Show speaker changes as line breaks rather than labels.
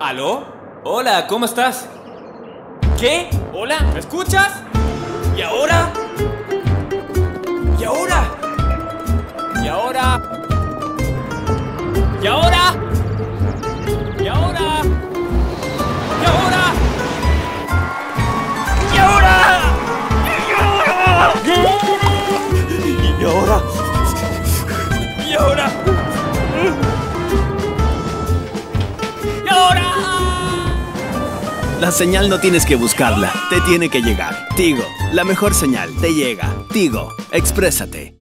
¿Aló? Hola, ¿cómo estás? ¿Qué? ¿Hola? ¿Me escuchas? ¿Y ahora? ¿Y ahora? ¿Y ahora? ¿Y ahora? ¿Y ahora? ¿Y ahora? ¿Y ahora? ¿Y ahora? ¿Y
La señal no tienes que buscarla, te tiene que llegar. Tigo, la mejor señal, te llega. Tigo, exprésate.